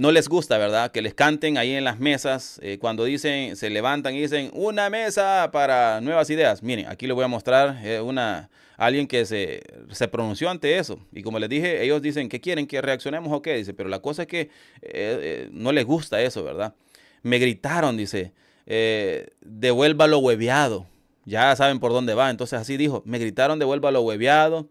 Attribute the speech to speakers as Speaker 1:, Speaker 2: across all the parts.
Speaker 1: no les gusta, ¿verdad? Que les canten ahí en las mesas eh, cuando dicen, se levantan y dicen una mesa para nuevas ideas. Miren, aquí les voy a mostrar eh, una alguien que se, se, pronunció ante eso. Y como les dije, ellos dicen que quieren que reaccionemos o qué, dice, pero la cosa es que eh, no les gusta eso, ¿verdad? Me gritaron, dice, devuélvalo hueveado. Ya saben por dónde va. Entonces así dijo, me gritaron devuélvalo hueveado.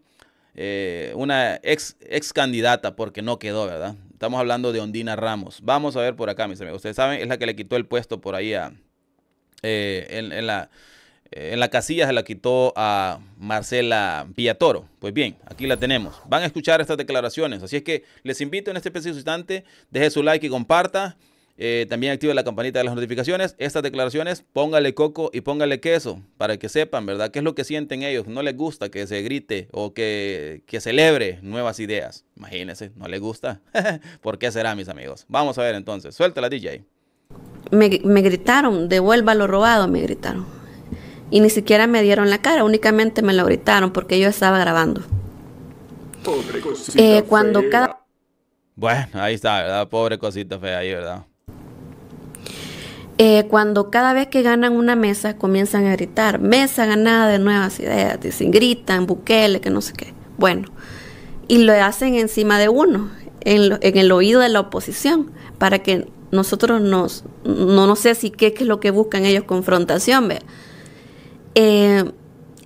Speaker 1: una ex, ex candidata porque no quedó, ¿verdad? Estamos hablando de Ondina Ramos. Vamos a ver por acá, mis amigos. Ustedes saben, es la que le quitó el puesto por ahí a, eh, en, la, en la casilla se la quitó a Marcela Villatoro. Pues bien, aquí la tenemos. Van a escuchar estas declaraciones. Así es que les invito en este preciso instante, deje su like y comparta. Eh, también active la campanita de las notificaciones. Estas declaraciones, póngale coco y póngale queso para que sepan, ¿verdad? ¿Qué es lo que sienten ellos? No les gusta que se grite o que, que celebre nuevas ideas. Imagínense, no les gusta. ¿Por qué será, mis amigos? Vamos a ver entonces. Suelta la DJ.
Speaker 2: Me, me gritaron, devuelva lo robado, me gritaron. Y ni siquiera me dieron la cara, únicamente me lo gritaron porque yo estaba grabando. Pobre cosita eh, cuando cada...
Speaker 1: Bueno, ahí está, ¿verdad? Pobre cosita fea ahí, ¿verdad?
Speaker 2: Eh, cuando cada vez que ganan una mesa comienzan a gritar, mesa ganada de nuevas ideas, dicen, gritan, buquele, que no sé qué. Bueno, y lo hacen encima de uno, en, el oído de la oposición, para que nosotros nos, no, no sé si qué, es lo que buscan ellos, confrontación, ve. Eh,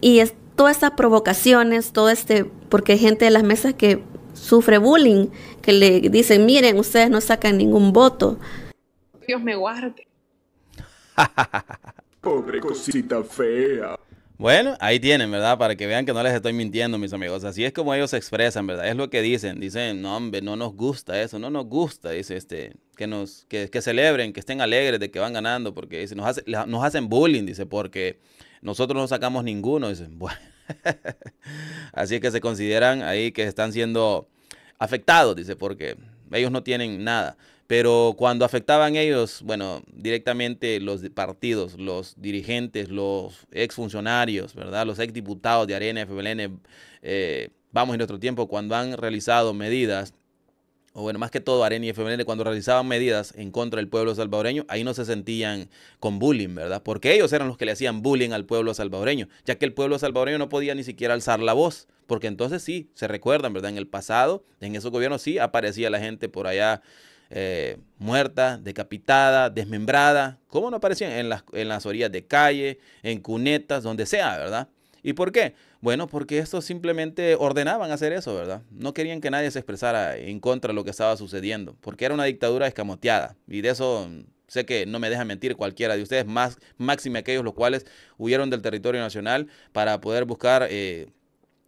Speaker 2: y es, todas estas provocaciones, todo este, porque hay gente de las mesas que sufre bullying, que le dicen, miren, ustedes no sacan ningún voto.
Speaker 3: Dios me guarde.
Speaker 1: Pobre cosita fea. Bueno, ahí tienen, ¿verdad? Para que vean que no les estoy mintiendo, mis amigos. Así es como ellos se expresan, ¿verdad? Es lo que dicen. Dicen, no, hombre, no nos gusta eso, no nos gusta, dice este, que nos, que, celebren, que estén alegres de que van ganando, porque dice, nos, nos hacen bullying, dice, porque nosotros no sacamos ninguno. Dice, bueno. Así es que se consideran ahí que están siendo afectados, dice, porque ellos no tienen nada. Pero cuando afectaban ellos, bueno, directamente los partidos, los dirigentes, los exfuncionarios, ¿verdad? Los exdiputados de Arena, FBLN, eh, vamos en otro tiempo, cuando han realizado medidas, o bueno, más que todo Arena y FBLN, cuando realizaban medidas en contra del pueblo salvadoreño, ahí no se sentían con bullying, ¿verdad? Porque ellos eran los que le hacían bullying al pueblo salvadoreño, ya que el pueblo salvadoreño no podía ni siquiera alzar la voz, porque entonces sí, se recuerdan, ¿verdad? En el pasado, en esos gobiernos sí aparecía la gente por allá eh, muerta, decapitada, desmembrada, como no aparecían en las, en las orillas de calle, en cunetas, donde sea, ¿verdad? ¿Y por qué? Bueno, porque estos simplemente ordenaban hacer eso, ¿verdad? No querían que nadie se expresara en contra de lo que estaba sucediendo, porque era una dictadura escamoteada. Y de eso sé que no me deja mentir cualquiera de ustedes, más máxime aquellos los cuales huyeron del territorio nacional para poder buscar eh,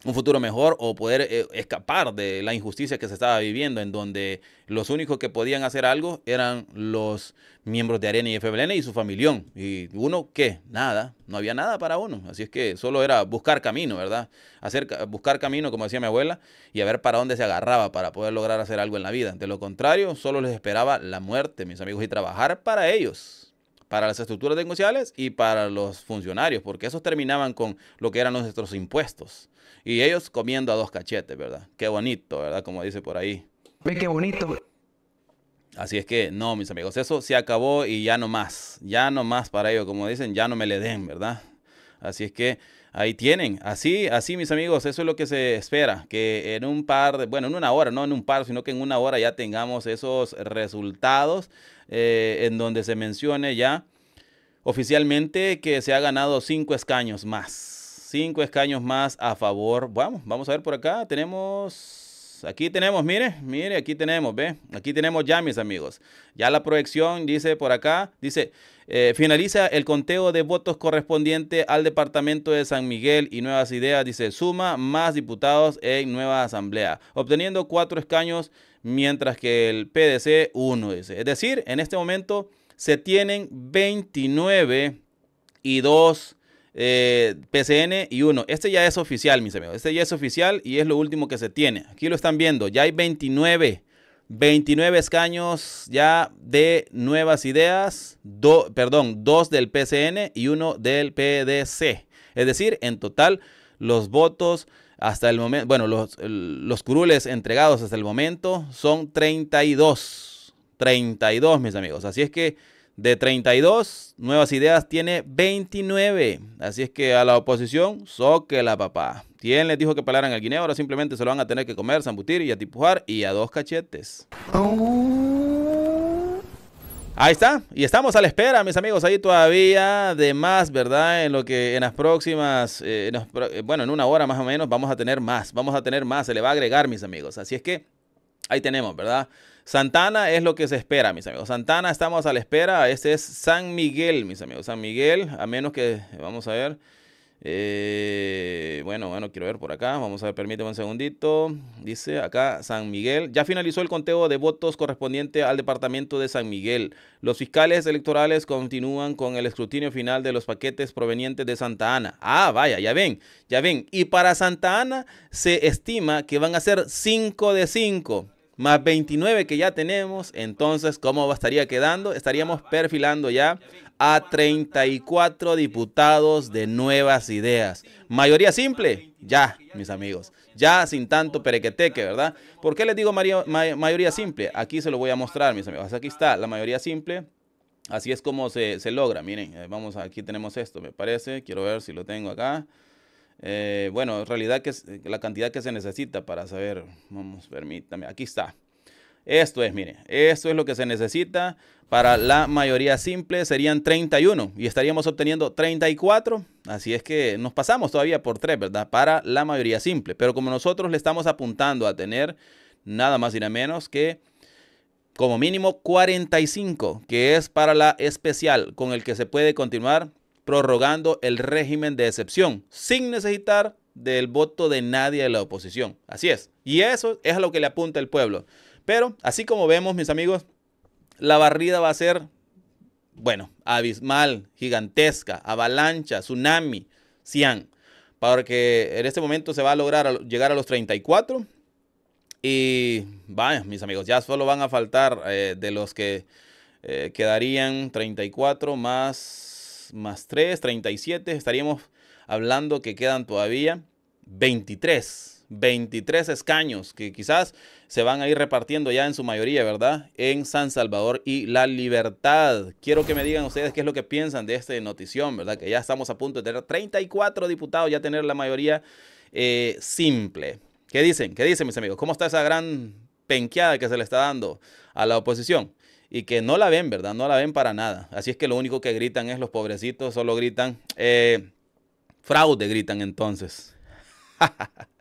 Speaker 1: un futuro mejor o poder eh, escapar de la injusticia que se estaba viviendo, en donde los únicos que podían hacer algo eran los miembros de Arena y FBLN y su familión. Y uno, ¿qué? Nada, no había nada para uno. Así es que solo era buscar camino, ¿verdad? Hacer, buscar camino, como decía mi abuela, y a ver para dónde se agarraba para poder lograr hacer algo en la vida. De lo contrario, solo les esperaba la muerte, mis amigos, y trabajar para ellos para las estructuras negociales y para los funcionarios, porque esos terminaban con lo que eran nuestros impuestos. Y ellos comiendo a dos cachetes, ¿verdad? Qué bonito, ¿verdad? Como dice por ahí.
Speaker 4: Ve qué bonito.
Speaker 1: Así es que, no, mis amigos, eso se acabó y ya no más. Ya no más para ellos, como dicen, ya no me le den, ¿verdad? Así es que ahí tienen. Así, así, mis amigos, eso es lo que se espera. Que en un par, de, bueno, en una hora, no en un par, sino que en una hora ya tengamos esos resultados eh, en donde se mencione ya oficialmente que se ha ganado cinco escaños más. Cinco escaños más a favor. Vamos, vamos a ver por acá. Tenemos, aquí tenemos, mire, mire, aquí tenemos, ve. Aquí tenemos ya, mis amigos. Ya la proyección dice por acá, dice, eh, finaliza el conteo de votos correspondiente al departamento de San Miguel y Nuevas Ideas. Dice, suma más diputados en nueva asamblea, obteniendo cuatro escaños mientras que el PDC 1 dice. Es decir, en este momento se tienen 29 y 2 eh, PCN y 1. Este ya es oficial, mis amigos. Este ya es oficial y es lo último que se tiene. Aquí lo están viendo. Ya hay 29. 29 escaños ya de nuevas ideas, perdón, dos del PCN y uno del PDC. Es decir, en total los votos hasta el momento, bueno, los, los curules entregados hasta el momento son 32. 32, mis amigos. Así es que de 32 nuevas ideas tiene 29. Así es que a la oposición, la papá. ¿Quién les dijo que pelaran el guineo? Ahora simplemente se lo van a tener que comer, zambutir y atipujar y a dos cachetes. Ahí está, y estamos a la espera, mis amigos, ahí todavía de más, ¿verdad? En lo que en las próximas, eh, eh, bueno, en una hora más o menos vamos a tener más, vamos a tener más, se le va a agregar, mis amigos. Así es que ahí tenemos, ¿verdad? Santana es lo que se espera, mis amigos. Santana estamos a la espera, este es San Miguel, mis amigos. San Miguel, a menos que, vamos a ver, eh, bueno, bueno, quiero ver por acá. Vamos a ver, permíteme un segundito. Dice acá San Miguel. Ya finalizó el conteo de votos correspondiente al departamento de San Miguel. Los fiscales electorales continúan con el escrutinio final de los paquetes provenientes de Santa Ana. Ah, vaya, ya ven, ya ven. Y para Santa Ana se estima que van a ser 5 de 5 más 29 que ya tenemos, entonces, ¿cómo estaría quedando? Estaríamos perfilando ya a 34 diputados de nuevas ideas. Mayoría simple, ya, mis amigos, ya sin tanto perequeteque, ¿verdad? ¿Por qué les digo mayoría simple? Aquí se lo voy a mostrar, mis amigos. Aquí está la mayoría simple. Así es como se, se logra. Miren, eh, vamos, aquí tenemos esto, me parece. Quiero ver si lo tengo acá. Eh, bueno, en realidad que eh, la cantidad que se necesita para saber, vamos, permítame, aquí está. Esto es, mire, esto es lo que se necesita para la mayoría simple, serían 31 y estaríamos obteniendo 34. Así es que nos pasamos todavía por 3, ¿verdad? Para la mayoría simple. Pero como nosotros le estamos apuntando a tener nada más y nada menos que como mínimo 45, que es para la especial con el que se puede continuar prorrogando el régimen de excepción sin necesitar del voto de nadie de la oposición. Así es. Y eso es a lo que le apunta el pueblo. Pero así como vemos, mis amigos, la barrida va a ser, bueno, abismal, gigantesca, avalancha, tsunami, cian. Porque en este momento se va a lograr llegar a los 34. Y vaya, mis amigos, ya solo van a faltar eh, de los que eh, quedarían 34 más, más 3, 37. Estaríamos hablando que quedan todavía 23 23 escaños que quizás se van a ir repartiendo ya en su mayoría, ¿verdad? En San Salvador y La Libertad. Quiero que me digan ustedes qué es lo que piensan de esta notición, ¿verdad? Que ya estamos a punto de tener 34 diputados, ya tener la mayoría eh, simple. ¿Qué dicen? ¿Qué dicen mis amigos? ¿Cómo está esa gran penqueada que se le está dando a la oposición? Y que no la ven, ¿verdad? No la ven para nada. Así es que lo único que gritan es los pobrecitos, solo gritan, eh, fraude, gritan entonces.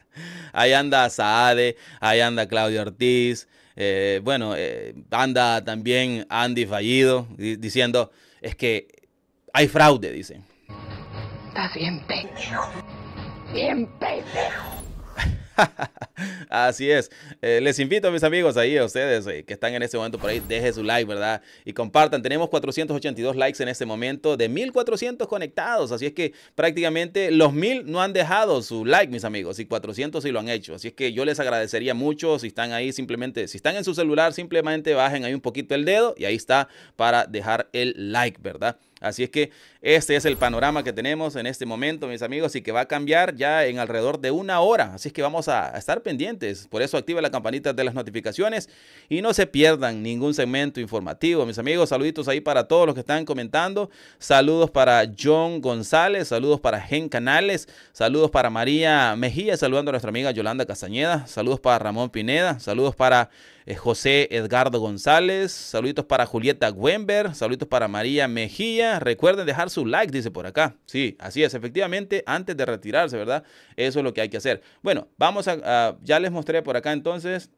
Speaker 1: Ahí anda Saade, ahí anda Claudio Ortiz, eh, bueno, eh, anda también Andy Fallido diciendo, es que hay fraude, dice.
Speaker 3: Estás bien pendejo. Bien pendejo.
Speaker 1: Así es. Eh, les invito a mis amigos ahí, a ustedes eh, que están en este momento por ahí, dejen su like, ¿verdad? Y compartan. Tenemos 482 likes en este momento de 1400 conectados. Así es que prácticamente los 1000 no han dejado su like, mis amigos, y 400 sí lo han hecho. Así es que yo les agradecería mucho si están ahí, simplemente, si están en su celular, simplemente bajen ahí un poquito el dedo y ahí está para dejar el like, ¿verdad? Así es que este es el panorama que tenemos en este momento, mis amigos, y que va a cambiar ya en alrededor de una hora. Así es que vamos a estar pendientes. Por eso activa la campanita de las notificaciones y no se pierdan ningún segmento informativo, mis amigos. Saluditos ahí para todos los que están comentando. Saludos para John González, saludos para Gen Canales, saludos para María Mejía, saludando a nuestra amiga Yolanda Castañeda, saludos para Ramón Pineda, saludos para José Edgardo González, saluditos para Julieta Wember, saluditos para María Mejía. Recuerden dejar su like, dice por acá. Sí, así es, efectivamente, antes de retirarse, ¿verdad? Eso es lo que hay que hacer. Bueno, vamos a, ya les mostré por acá entonces.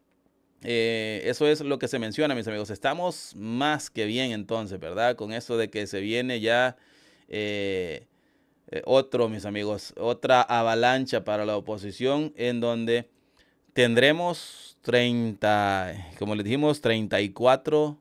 Speaker 1: Eh, eso es lo que se menciona, mis amigos. Estamos más que bien entonces, ¿verdad? Con eso de que se viene ya eh, otro, mis amigos, otra avalancha para la oposición en donde tendremos 30, como les dijimos, 34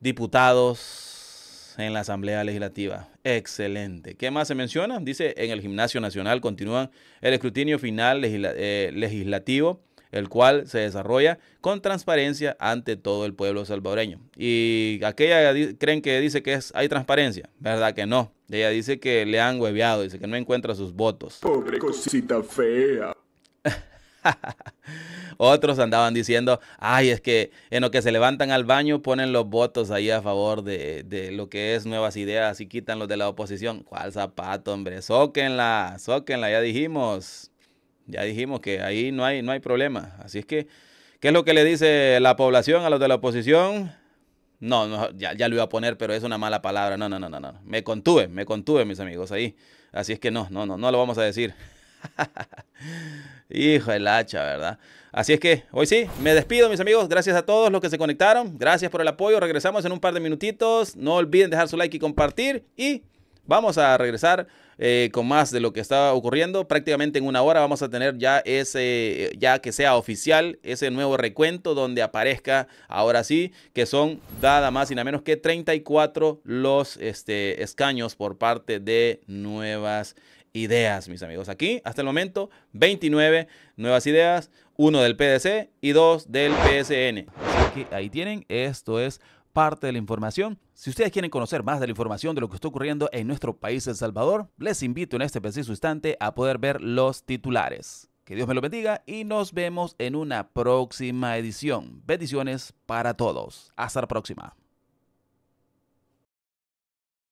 Speaker 1: diputados en la Asamblea Legislativa. Excelente. ¿Qué más se menciona? Dice, en el Gimnasio Nacional continúan el escrutinio final eh, legislativo, el cual se desarrolla con transparencia ante todo el pueblo salvadoreño. Y aquella creen que dice que hay transparencia, ¿verdad que no? Ella dice que le han hueveado, dice que no encuentra sus votos.
Speaker 4: Pobre cosita fea.
Speaker 1: Otros andaban diciendo, ay, es que en lo que se levantan al baño ponen los votos ahí a favor de, lo que es nuevas ideas y quitan los de la oposición. ¿Cuál zapato, hombre? Sóquenla, sóquenla, ya dijimos. Ya dijimos que ahí no hay, no hay problema. Así es que, ¿qué es lo que le dice la población a los de la oposición? No, no ya, ya lo iba a poner, pero es una mala palabra. No, no, no, no, no. Me contuve, me contuve, mis amigos, ahí. Así es que no, no, no, no lo vamos a decir. Hijo del hacha, ¿verdad? Así es que hoy sí, me despido mis amigos. Gracias a todos los que se conectaron. Gracias por el apoyo. Regresamos en un par de minutitos. No olviden dejar su like y compartir. Y vamos a regresar eh, con más de lo que está ocurriendo. Prácticamente en una hora vamos a tener ya ese, ya que sea oficial, ese nuevo recuento donde aparezca ahora sí que son nada más y nada menos que 34 los este, escaños por parte de nuevas ideas, mis amigos. Aquí, hasta el momento, 29 nuevas ideas, uno del PDC y dos del PSN. Ahí tienen, esto es parte de la información. Si ustedes quieren conocer más de la información de lo que está ocurriendo en nuestro país, El Salvador, les invito en este preciso instante a poder ver los titulares. Que Dios me lo bendiga y nos vemos en una próxima edición. Bendiciones para todos. Hasta la próxima.